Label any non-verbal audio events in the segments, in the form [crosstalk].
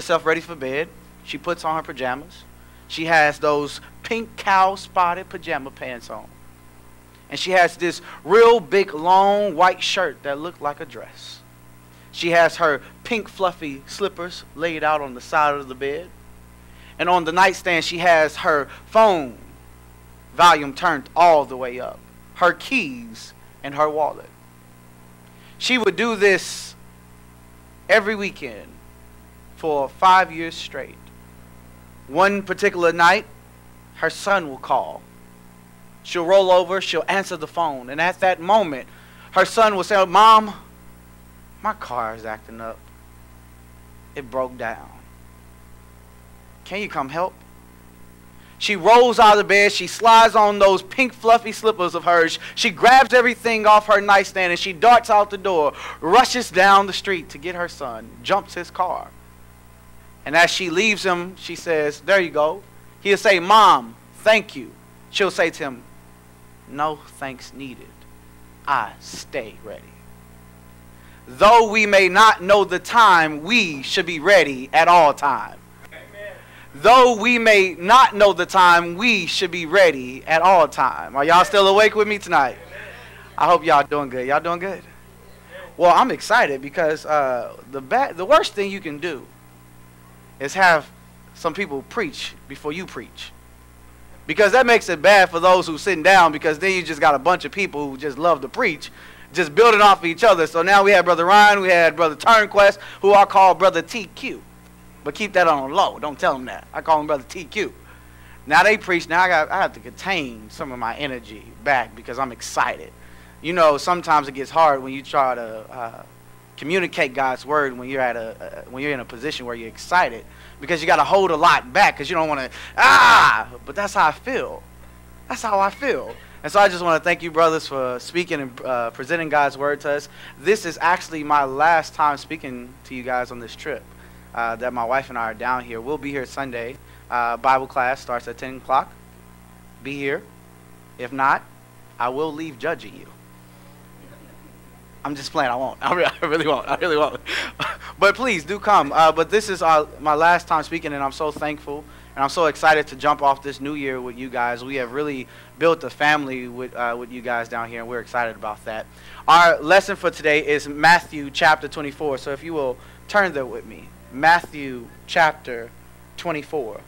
herself ready for bed. She puts on her pajamas. She has those pink cow spotted pajama pants on. And she has this real big long white shirt that looked like a dress. She has her pink fluffy slippers laid out on the side of the bed. And on the nightstand, she has her phone volume turned all the way up, her keys, and her wallet. She would do this every weekend for five years straight. One particular night, her son will call. She'll roll over, she'll answer the phone, and at that moment, her son will say, Mom, my car is acting up. It broke down. Can you come help? She rolls out of bed. She slides on those pink fluffy slippers of hers. She grabs everything off her nightstand and she darts out the door, rushes down the street to get her son, jumps his car. And as she leaves him, she says, There you go. He'll say, Mom, thank you. She'll say to him, No thanks needed. I stay ready. Though we may not know the time, we should be ready at all times. Though we may not know the time, we should be ready at all time. Are y'all still awake with me tonight? I hope y'all doing good. Y'all doing good? Well, I'm excited because uh, the ba- the worst thing you can do is have some people preach before you preach. Because that makes it bad for those who sitting down because then you just got a bunch of people who just love to preach, just building off of each other. So now we had Brother Ryan, we had Brother Turnquest, who I call Brother TQ. But keep that on low. Don't tell them that. I call him Brother TQ. Now they preach. Now I got I have to contain some of my energy back because I'm excited. You know, sometimes it gets hard when you try to uh, communicate God's word when you're at a uh, when you're in a position where you're excited because you got to hold a lot back because you don't want to ah. But that's how I feel. That's how I feel. And so I just want to thank you, brothers, for speaking and uh, presenting God's word to us. This is actually my last time speaking to you guys on this trip uh, that my wife and I are down here. We'll be here Sunday. Uh, Bible class starts at 10 o'clock. Be here. If not, I will leave judging you. I'm just playing. I won't. [laughs] I really won't. I really won't. [laughs] but please do come. Uh, but this is our, my last time speaking, and I'm so thankful. And I'm so excited to jump off this new year with you guys. We have really built a family with, uh, with you guys down here, and we're excited about that. Our lesson for today is Matthew chapter 24. So if you will turn there with me. Matthew chapter 24.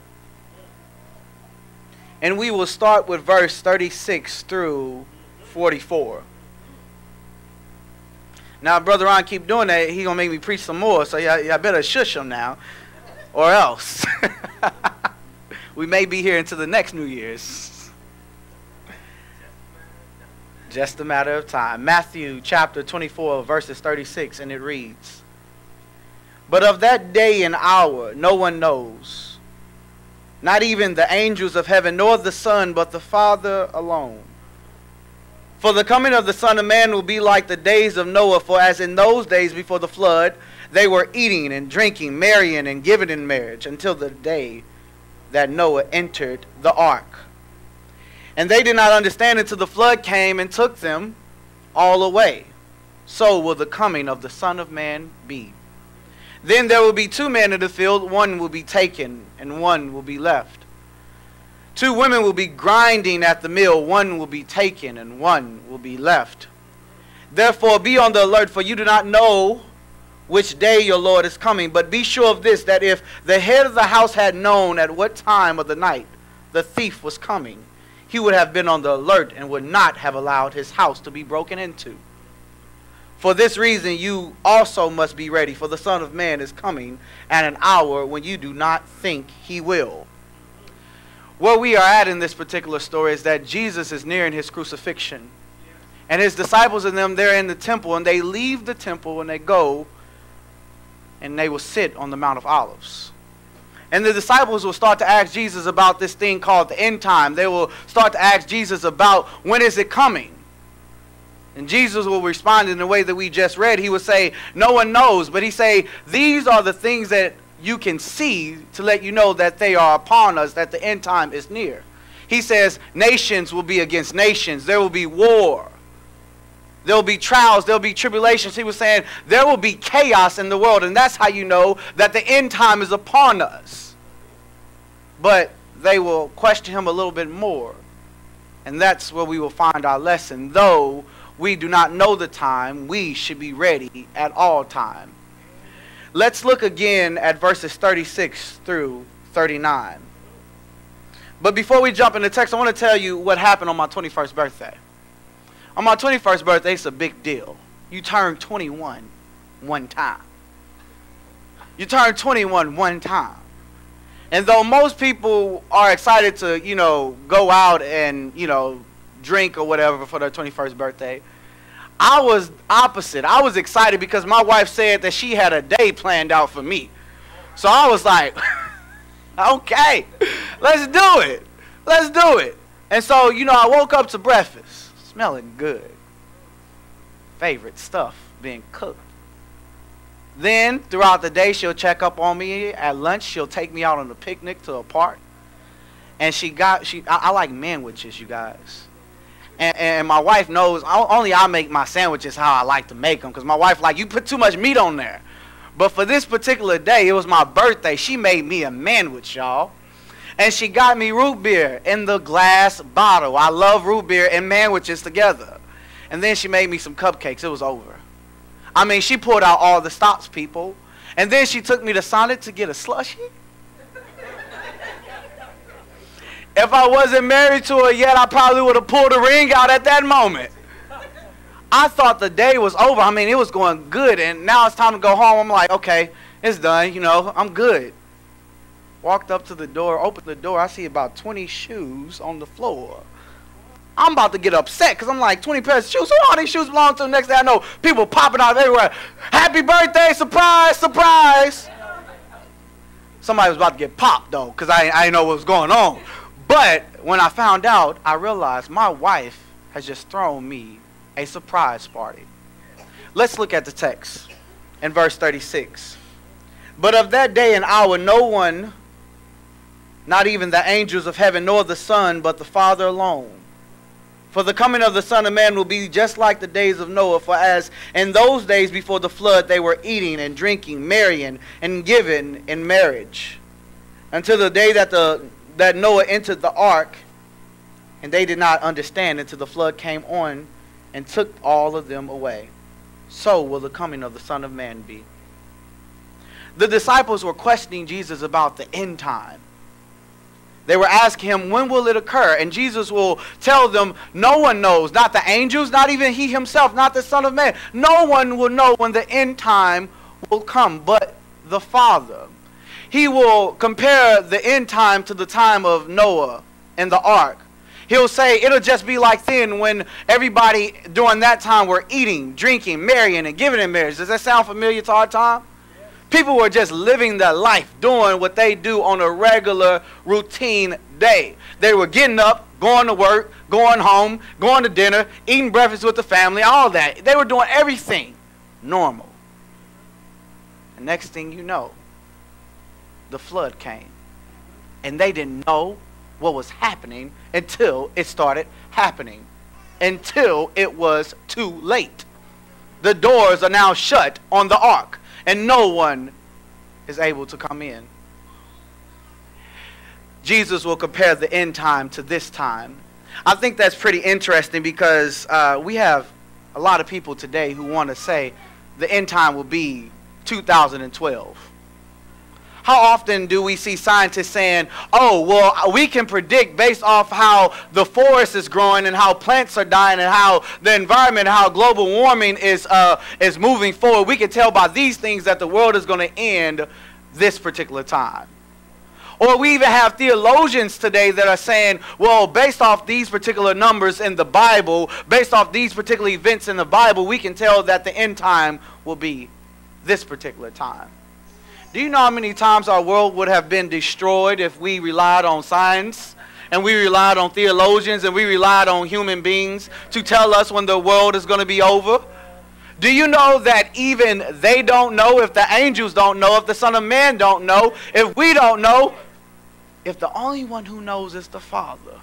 And we will start with verse 36 through 44. Now, Brother Ron keep doing that, he going to make me preach some more, so y'all, y'all better shush him now, or else. [laughs] we may be here until the next New Year's. Just a matter of time. Matthew chapter 24, verses 36, and it reads, but of that day and hour no one knows, not even the angels of heaven, nor the Son, but the Father alone. For the coming of the Son of Man will be like the days of Noah, for as in those days before the flood, they were eating and drinking, marrying and giving in marriage, until the day that Noah entered the ark. And they did not understand until the flood came and took them all away. So will the coming of the Son of Man be. Then there will be two men in the field, one will be taken, and one will be left. Two women will be grinding at the mill, one will be taken, and one will be left. Therefore, be on the alert, for you do not know which day your Lord is coming. But be sure of this that if the head of the house had known at what time of the night the thief was coming, he would have been on the alert and would not have allowed his house to be broken into. For this reason, you also must be ready, for the Son of Man is coming at an hour when you do not think he will. Where we are at in this particular story is that Jesus is nearing his crucifixion. And his disciples and them, they're in the temple, and they leave the temple and they go and they will sit on the Mount of Olives. And the disciples will start to ask Jesus about this thing called the end time. They will start to ask Jesus about when is it coming? And Jesus will respond in the way that we just read. He will say, No one knows, but he say, These are the things that you can see to let you know that they are upon us, that the end time is near. He says, Nations will be against nations, there will be war. There will be trials, there will be tribulations. He was saying there will be chaos in the world, and that's how you know that the end time is upon us. But they will question him a little bit more. And that's where we will find our lesson. Though we do not know the time, we should be ready at all time. Let's look again at verses 36 through 39. But before we jump into text, I want to tell you what happened on my 21st birthday. On my 21st birthday, it's a big deal. You turn 21 one time. You turn 21 one time. And though most people are excited to, you know, go out and, you know, drink or whatever for their 21st birthday, I was opposite. I was excited because my wife said that she had a day planned out for me. So I was like, [laughs] okay, let's do it. Let's do it. And so, you know, I woke up to breakfast, smelling good. Favorite stuff being cooked. Then throughout the day, she'll check up on me. At lunch, she'll take me out on a picnic to a park. And she got she. I, I like manwiches, you guys. And, and my wife knows only I make my sandwiches how I like to make them because my wife like you put too much meat on there. But for this particular day, it was my birthday. She made me a manwich, y'all. And she got me root beer in the glass bottle. I love root beer and manwiches together. And then she made me some cupcakes. It was over. I mean, she pulled out all the stops, people. And then she took me to Sonic to get a slushie. If I wasn't married to her yet, I probably would have pulled a ring out at that moment. I thought the day was over. I mean, it was going good, and now it's time to go home. I'm like, okay, it's done. You know, I'm good. Walked up to the door, opened the door. I see about 20 shoes on the floor. I'm about to get upset because I'm like 20 pairs of shoes. Who all these shoes belong to? The Next day I know, people popping out everywhere. Happy birthday, surprise, surprise. Somebody was about to get popped though because I, I didn't know what was going on. But when I found out, I realized my wife has just thrown me a surprise party. Let's look at the text in verse 36. But of that day and hour, no one, not even the angels of heaven, nor the Son, but the Father alone for the coming of the Son of Man will be just like the days of Noah. For as in those days before the flood they were eating and drinking, marrying and giving in marriage, until the day that the that Noah entered the ark, and they did not understand until the flood came on and took all of them away. So will the coming of the Son of Man be. The disciples were questioning Jesus about the end time. They were asking him, when will it occur? And Jesus will tell them, no one knows, not the angels, not even he himself, not the Son of Man. No one will know when the end time will come but the Father. He will compare the end time to the time of Noah and the ark. He'll say it'll just be like then when everybody during that time were eating, drinking, marrying, and giving in marriage. Does that sound familiar to our time? People were just living their life, doing what they do on a regular, routine day. They were getting up, going to work, going home, going to dinner, eating breakfast with the family, all that. They were doing everything normal. And next thing you know, the flood came. And they didn't know what was happening until it started happening, until it was too late. The doors are now shut on the ark and no one is able to come in. Jesus will compare the end time to this time. I think that's pretty interesting because uh, we have a lot of people today who want to say the end time will be 2012. How often do we see scientists saying, oh, well, we can predict based off how the forest is growing and how plants are dying and how the environment, how global warming is, uh, is moving forward. We can tell by these things that the world is going to end this particular time. Or we even have theologians today that are saying, well, based off these particular numbers in the Bible, based off these particular events in the Bible, we can tell that the end time will be this particular time. Do you know how many times our world would have been destroyed if we relied on science and we relied on theologians and we relied on human beings to tell us when the world is going to be over? Do you know that even they don't know, if the angels don't know, if the Son of Man don't know, if we don't know, if the only one who knows is the Father,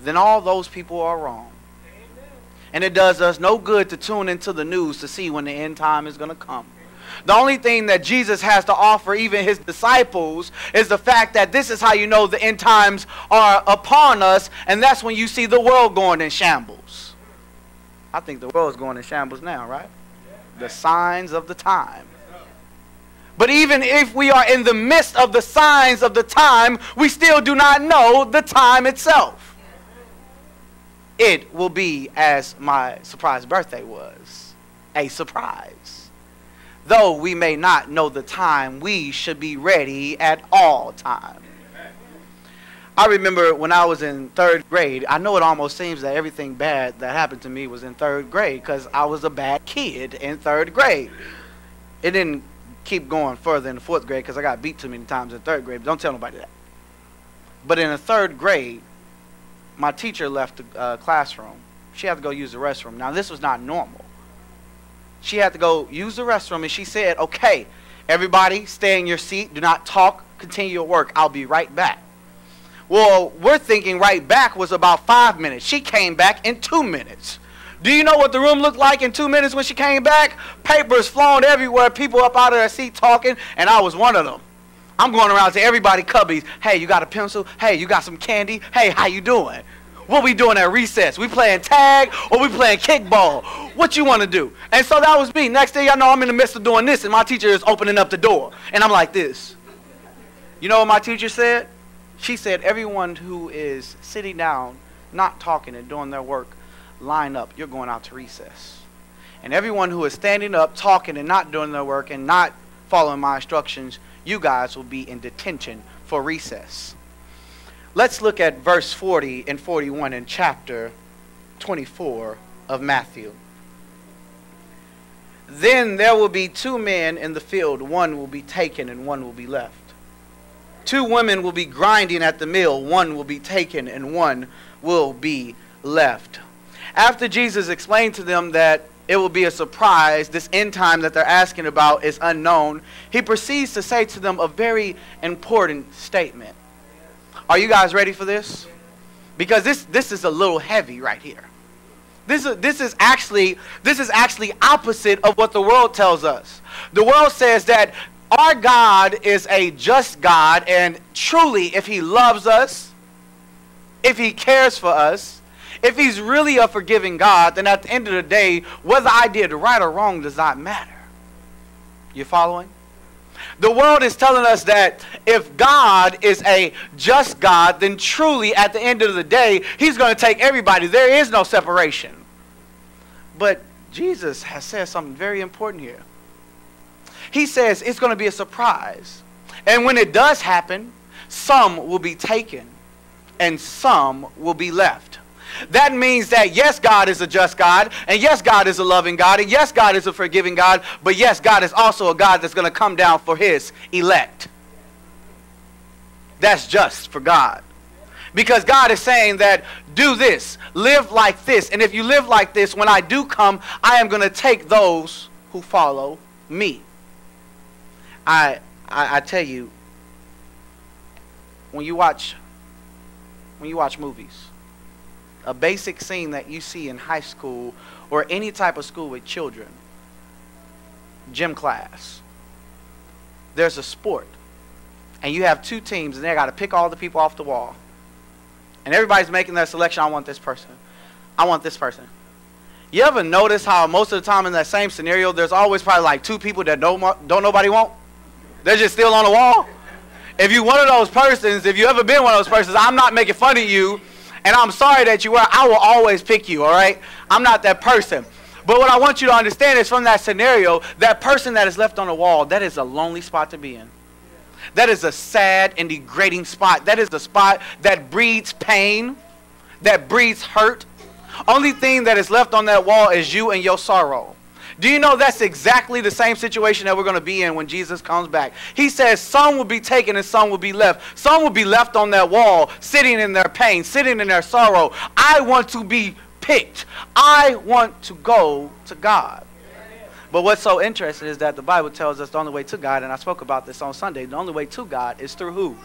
then all those people are wrong. And it does us no good to tune into the news to see when the end time is going to come. The only thing that Jesus has to offer, even his disciples, is the fact that this is how you know the end times are upon us, and that's when you see the world going in shambles. I think the world is going in shambles now, right? The signs of the time. But even if we are in the midst of the signs of the time, we still do not know the time itself. It will be as my surprise birthday was a surprise. Though we may not know the time, we should be ready at all times. I remember when I was in third grade, I know it almost seems that everything bad that happened to me was in third grade because I was a bad kid in third grade. It didn't keep going further in the fourth grade because I got beat too many times in third grade. Don't tell nobody that. But in the third grade, my teacher left the uh, classroom. She had to go use the restroom. Now, this was not normal she had to go use the restroom, and she said, Okay, everybody, stay in your seat. Do not talk. Continue your work. I'll be right back. Well, we're thinking right back was about five minutes. She came back in two minutes. Do you know what the room looked like in two minutes when she came back? Papers flowing everywhere, people up out of their seat talking, and I was one of them. I'm going around to everybody cubbies. Hey, you got a pencil? Hey, you got some candy? Hey, how you doing? What we doing at recess? We playing tag or we playing kickball? What you want to do? And so that was me. Next thing I know, I'm in the midst of doing this, and my teacher is opening up the door, and I'm like this. You know what my teacher said? She said, everyone who is sitting down, not talking and doing their work, line up. You're going out to recess. And everyone who is standing up, talking and not doing their work and not following my instructions, you guys will be in detention for recess. Let's look at verse 40 and 41 in chapter 24 of Matthew. Then there will be two men in the field, one will be taken and one will be left. Two women will be grinding at the mill, one will be taken and one will be left. After Jesus explained to them that it will be a surprise, this end time that they're asking about is unknown, he proceeds to say to them a very important statement. Are you guys ready for this? Because this, this is a little heavy right here. This is, this is actually this is actually opposite of what the world tells us. The world says that our God is a just God, and truly, if He loves us, if He cares for us, if He's really a forgiving God, then at the end of the day, whether I did right or wrong does not matter. You following? The world is telling us that if God is a just God, then truly at the end of the day, He's going to take everybody. There is no separation. But Jesus has said something very important here. He says it's going to be a surprise. And when it does happen, some will be taken and some will be left. That means that yes, God is a just God, and yes, God is a loving God, and yes, God is a forgiving God, but yes, God is also a God that's going to come down for his elect. That's just for God. Because God is saying that do this, live like this, and if you live like this, when I do come, I am going to take those who follow me. I, I, I tell you, when you watch when you watch movies, a basic scene that you see in high school or any type of school with children. Gym class. There's a sport. And you have two teams and they got to pick all the people off the wall. And everybody's making their selection i want this person. I want this person. You ever notice how most of the time in that same scenario there's always probably like two people that don't, don't nobody want? They're just still on the wall? If you're one of those persons if you ever been one of those persons i'm not making fun of you and I'm sorry that you were. I will always pick you, all right? I'm not that person. But what I want you to understand is from that scenario, that person that is left on the wall, that is a lonely spot to be in. That is a sad and degrading spot. That is the spot that breeds pain, that breeds hurt. Only thing that is left on that wall is you and your sorrow. Do you know that's exactly the same situation that we're going to be in when Jesus comes back? He says some will be taken and some will be left. Some will be left on that wall, sitting in their pain, sitting in their sorrow. I want to be picked. I want to go to God. But what's so interesting is that the Bible tells us the only way to God, and I spoke about this on Sunday, the only way to God is through who?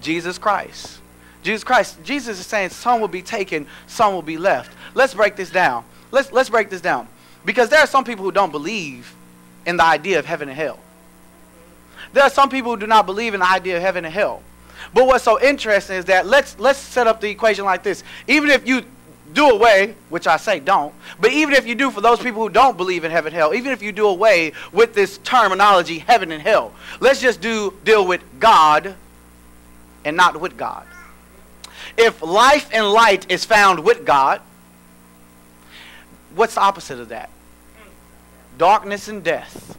Jesus Christ. Jesus Christ, Jesus is saying some will be taken, some will be left. Let's break this down. Let's, let's break this down. Because there are some people who don't believe in the idea of heaven and hell. There are some people who do not believe in the idea of heaven and hell. But what's so interesting is that let's let's set up the equation like this. Even if you do away, which I say don't, but even if you do for those people who don't believe in heaven and hell, even if you do away with this terminology heaven and hell, let's just do deal with God and not with God. If life and light is found with God, what's the opposite of that? Darkness and death.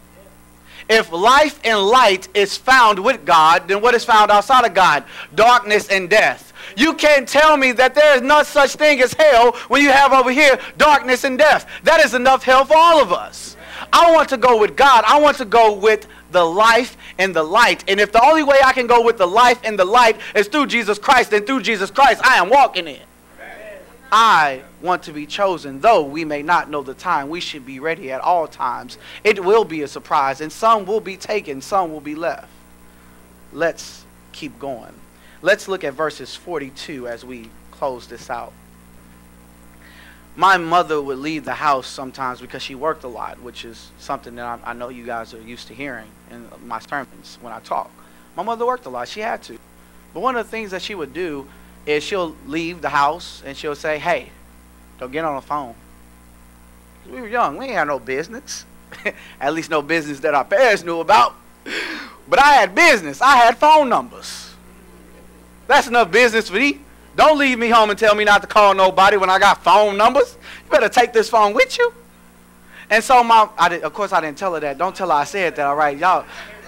If life and light is found with God, then what is found outside of God? Darkness and death. You can't tell me that there is no such thing as hell when you have over here darkness and death. That is enough hell for all of us. I want to go with God. I want to go with the life and the light. And if the only way I can go with the life and the light is through Jesus Christ, then through Jesus Christ I am walking in. I want to be chosen, though we may not know the time. We should be ready at all times. It will be a surprise, and some will be taken, some will be left. Let's keep going. Let's look at verses 42 as we close this out. My mother would leave the house sometimes because she worked a lot, which is something that I, I know you guys are used to hearing in my sermons when I talk. My mother worked a lot. She had to. But one of the things that she would do is she'll leave the house and she'll say, hey, don't get on the phone. We were young. We ain't had no business. [laughs] At least no business that our parents knew about. But I had business. I had phone numbers. That's enough business for me. Don't leave me home and tell me not to call nobody when I got phone numbers. You better take this phone with you. And so my, I did, of course I didn't tell her that. Don't tell her I said that. All right, y'all,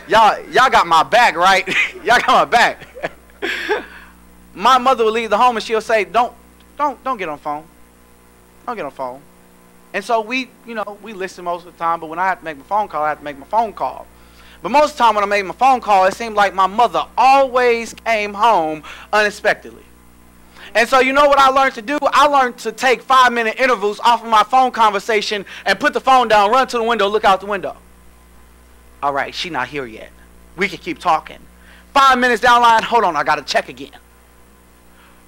y'all, y'all got my back, right? [laughs] y'all got my back. [laughs] my mother would leave the home and she'll say, "Don't, don't, don't get on phone. Don't get on phone." And so we, you know, we listen most of the time. But when I have to make my phone call, I have to make my phone call. But most of the time when I made my phone call, it seemed like my mother always came home unexpectedly. And so you know what I learned to do? I learned to take five minute intervals off of my phone conversation and put the phone down, run to the window, look out the window. All right, she not here yet. We can keep talking. Five minutes down the line, hold on, I got to check again.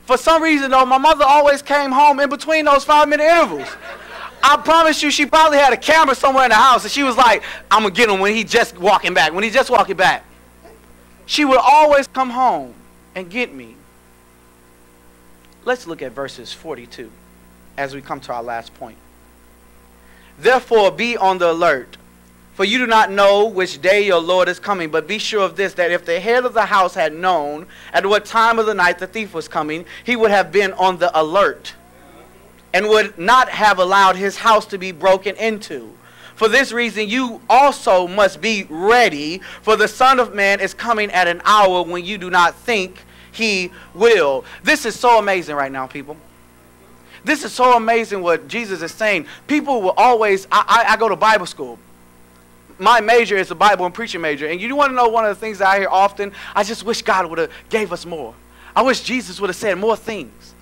For some reason, though, my mother always came home in between those five minute intervals. I promise you, she probably had a camera somewhere in the house, and she was like, I'm going to get him when he just walking back, when he just walking back. She would always come home and get me. Let's look at verses 42 as we come to our last point. Therefore, be on the alert, for you do not know which day your Lord is coming. But be sure of this that if the head of the house had known at what time of the night the thief was coming, he would have been on the alert and would not have allowed his house to be broken into. For this reason, you also must be ready, for the Son of Man is coming at an hour when you do not think he will. This is so amazing right now, people. This is so amazing what Jesus is saying. People will always, I, I, I go to Bible school my major is a Bible and preaching major. And you want to know one of the things that I hear often? I just wish God would have gave us more. I wish Jesus would have said more things.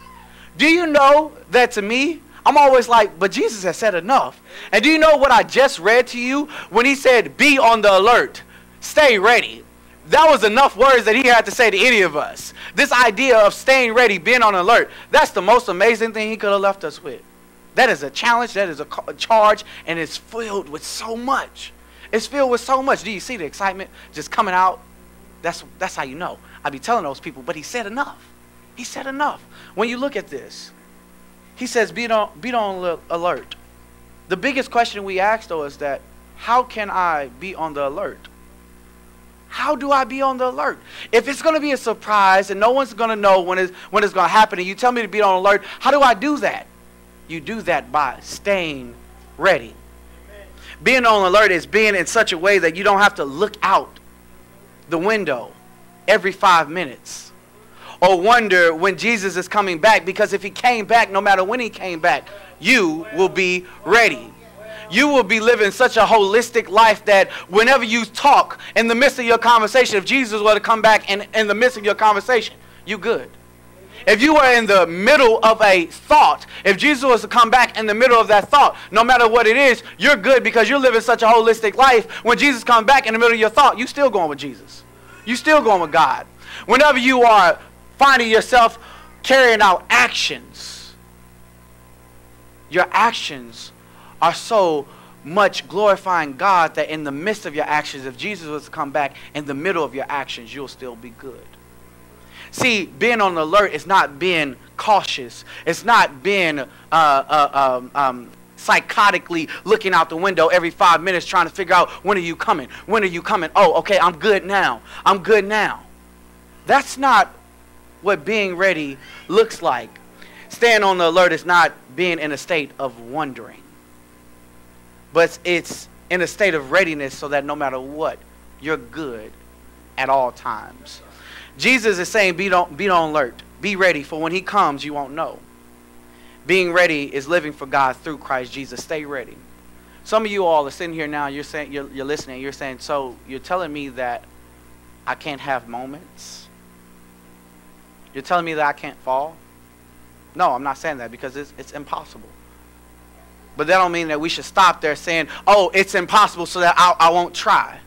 Do you know that to me, I'm always like, but Jesus has said enough. And do you know what I just read to you when he said, be on the alert, stay ready? That was enough words that he had to say to any of us. This idea of staying ready, being on alert, that's the most amazing thing he could have left us with. That is a challenge, that is a charge, and it's filled with so much. It's filled with so much. Do you see the excitement just coming out? That's, that's how you know. I be telling those people, but he said enough. He said enough. When you look at this, he says, be on, be on alert. The biggest question we ask, though, is that how can I be on the alert? How do I be on the alert? If it's going to be a surprise and no one's going to know when it's, when it's going to happen, and you tell me to be on alert, how do I do that? You do that by staying ready. Being on alert is being in such a way that you don't have to look out the window every five minutes or wonder when Jesus is coming back because if he came back, no matter when he came back, you will be ready. You will be living such a holistic life that whenever you talk in the midst of your conversation, if Jesus were to come back in, in the midst of your conversation, you good. If you were in the middle of a thought, if Jesus was to come back in the middle of that thought, no matter what it is, you're good because you're living such a holistic life. When Jesus comes back in the middle of your thought, you're still going with Jesus. You're still going with God. Whenever you are finding yourself carrying out actions. Your actions are so much glorifying God that in the midst of your actions, if Jesus was to come back in the middle of your actions, you'll still be good. See, being on alert is not being cautious. It's not being uh, uh, um, um, psychotically looking out the window every five minutes trying to figure out when are you coming? When are you coming? Oh, okay, I'm good now. I'm good now. That's not what being ready looks like. Staying on the alert is not being in a state of wondering, but it's in a state of readiness so that no matter what, you're good at all times. Jesus is saying, be on, be on alert. Be ready, for when he comes, you won't know. Being ready is living for God through Christ Jesus. Stay ready. Some of you all are sitting here now, you're saying you're, you're listening, you're saying, so you're telling me that I can't have moments? You're telling me that I can't fall? No, I'm not saying that because it's, it's impossible. But that don't mean that we should stop there saying, oh, it's impossible so that I, I won't try.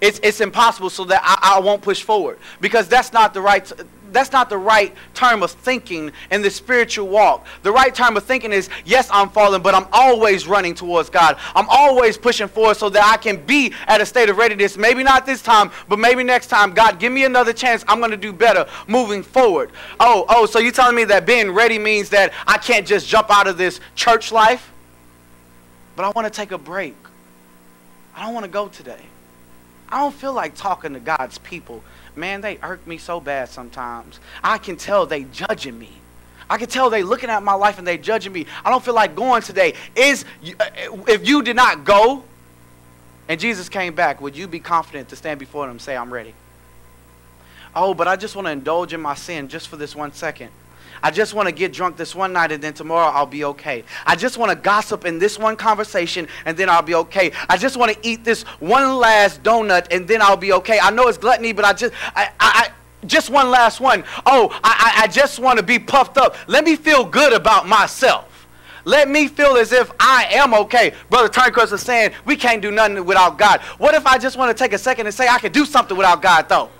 It's, it's impossible so that I, I won't push forward. Because that's not the right that's not the right term of thinking in the spiritual walk. The right term of thinking is, yes, I'm falling, but I'm always running towards God. I'm always pushing forward so that I can be at a state of readiness. Maybe not this time, but maybe next time. God, give me another chance. I'm going to do better moving forward. Oh, oh, so you're telling me that being ready means that I can't just jump out of this church life? But I want to take a break. I don't want to go today. I don't feel like talking to God's people man, they irk me so bad sometimes. I can tell they judging me. I can tell they looking at my life and they judging me. I don't feel like going today. Is uh, if you did not go and Jesus came back, would you be confident to stand before them and say, I'm ready? Oh, but I just want to indulge in my sin just for this one second. I just want to get drunk this one night and then tomorrow I'll be okay. I just want to gossip in this one conversation and then I'll be okay. I just want to eat this one last donut and then I'll be okay. I know it's gluttony, but I just, I, I, I just one last one. Oh, I, I I just want to be puffed up. Let me feel good about myself. Let me feel as if I am okay. Brother Turnquest is saying we can't do nothing without God. What if I just want to take a second and say I can do something without God, though?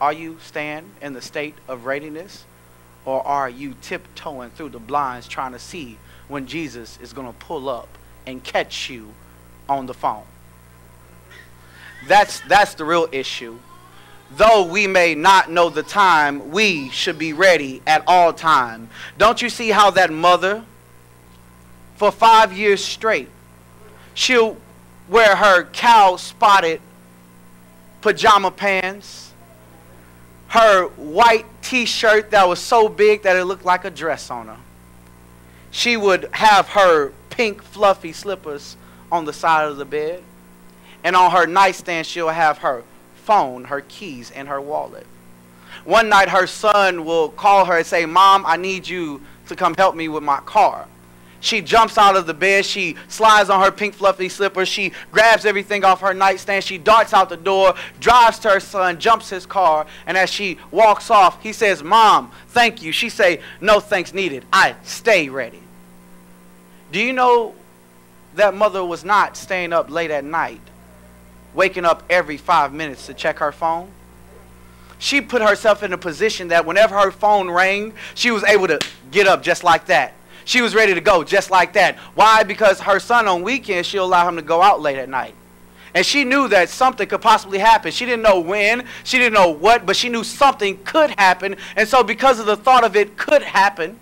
Are you staying in the state of readiness? Or are you tiptoeing through the blinds trying to see when Jesus is going to pull up and catch you on the phone? That's, that's the real issue. Though we may not know the time, we should be ready at all time. Don't you see how that mother, for five years straight, she'll wear her cow spotted pajama pants her white t-shirt that was so big that it looked like a dress on her. She would have her pink fluffy slippers on the side of the bed. And on her nightstand, she'll have her phone, her keys, and her wallet. One night, her son will call her and say, Mom, I need you to come help me with my car. She jumps out of the bed. She slides on her pink fluffy slippers. She grabs everything off her nightstand. She darts out the door, drives to her son, jumps his car, and as she walks off, he says, Mom, thank you. She say, no thanks needed. I stay ready. Do you know that mother was not staying up late at night, waking up every five minutes to check her phone? She put herself in a position that whenever her phone rang, she was able to get up just like that she was ready to go just like that. Why? Because her son on weekends, she'll allow him to go out late at night. And she knew that something could possibly happen. She didn't know when, she didn't know what, but she knew something could happen. And so, because of the thought of it could happen,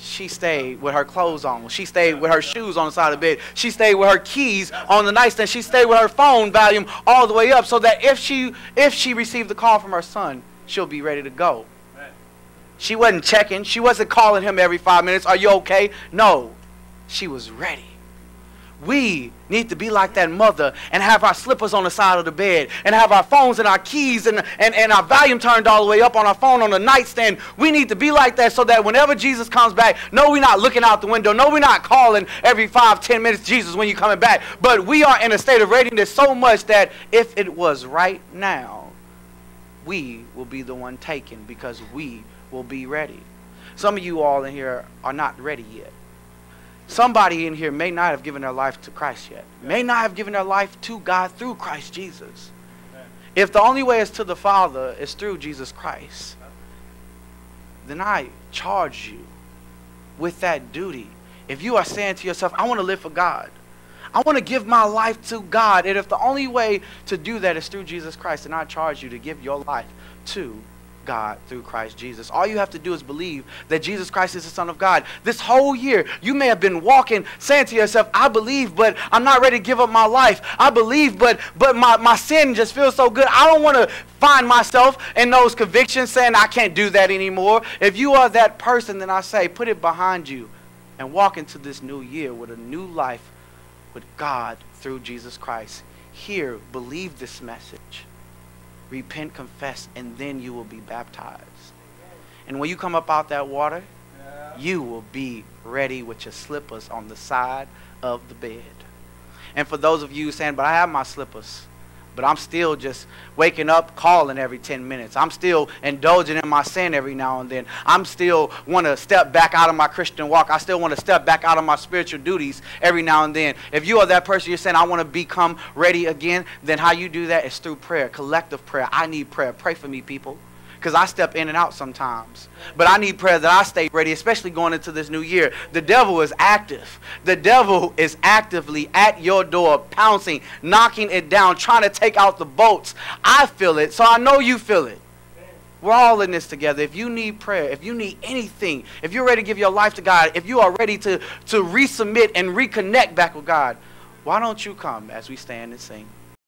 she stayed with her clothes on. She stayed with her shoes on the side of the bed. She stayed with her keys on the nightstand. She stayed with her phone volume all the way up so that if she if she received the call from her son, she'll be ready to go. She wasn't checking. She wasn't calling him every five minutes. Are you okay? No. She was ready. We need to be like that mother and have our slippers on the side of the bed and have our phones and our keys and, and, and our volume turned all the way up on our phone on the nightstand. We need to be like that so that whenever Jesus comes back, no, we're not looking out the window. No, we're not calling every five, ten minutes, Jesus, when you're coming back. But we are in a state of readiness so much that if it was right now, we will be the one taken because we will be ready. Some of you all in here are not ready yet. Somebody in here may not have given their life to Christ yet, may not have given their life to God through Christ Jesus. If the only way is to the Father is through Jesus Christ, then I charge you with that duty. If you are saying to yourself, I want to live for God, I want to give my life to God, and if the only way to do that is through Jesus Christ, then I charge you to give your life to God through Christ Jesus. All you have to do is believe that Jesus Christ is the Son of God. This whole year, you may have been walking, saying to yourself, I believe, but I'm not ready to give up my life. I believe, but but my, my sin just feels so good. I don't want to find myself in those convictions saying I can't do that anymore. If you are that person, then I say, put it behind you and walk into this new year with a new life with God through Jesus Christ. Here, believe this message repent, confess, and then you will be baptized. And when you come up out that water, you will be ready with your slippers on the side of the bed. And for those of you saying, but I have my slippers, but I'm still just waking up calling every 10 minutes. I'm still indulging in my sin every now and then. I'm still want to step back out of my Christian walk. I still want to step back out of my spiritual duties every now and then. If you are that person, you're saying, I want to become ready again, then how you do that is through prayer, collective prayer. I need prayer. Pray for me, people because I step in and out sometimes. But I need prayer that I stay ready, especially going into this new year. The devil is active. The devil is actively at your door, pouncing, knocking it down, trying to take out the bolts. I feel it, so I know you feel it. We're all in this together. If you need prayer, if you need anything, if you're ready to give your life to God, if you are ready to, to resubmit and reconnect back with God, why don't you come as we stand and sing?